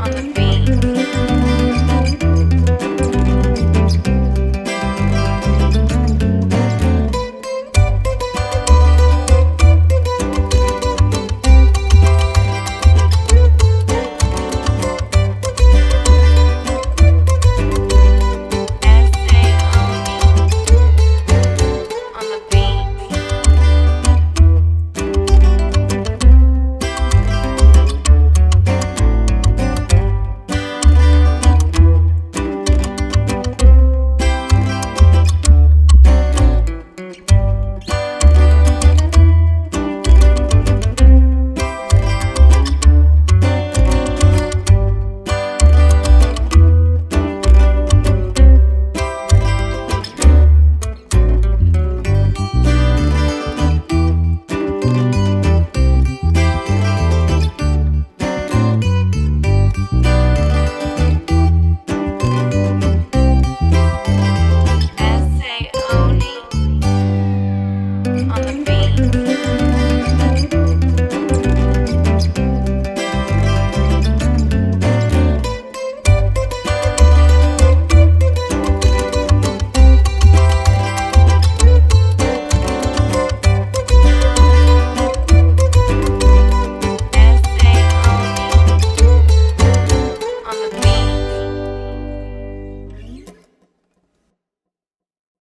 on the beat.